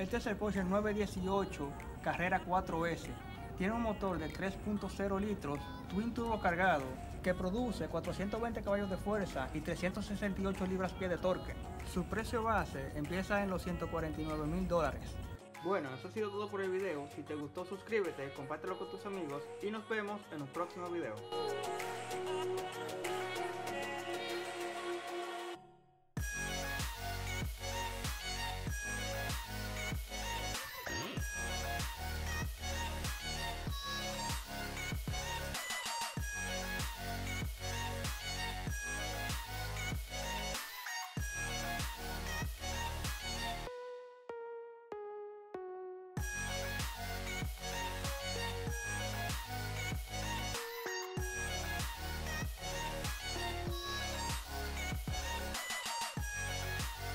Este es el Porsche 918 Carrera 4S. Tiene un motor de 3.0 litros, twin turbo cargado, que produce 420 caballos de fuerza y 368 libras-pie de torque. Su precio base empieza en los 149 mil dólares. Bueno, eso ha sido todo por el video. Si te gustó, suscríbete, compártelo con tus amigos y nos vemos en un próximo video.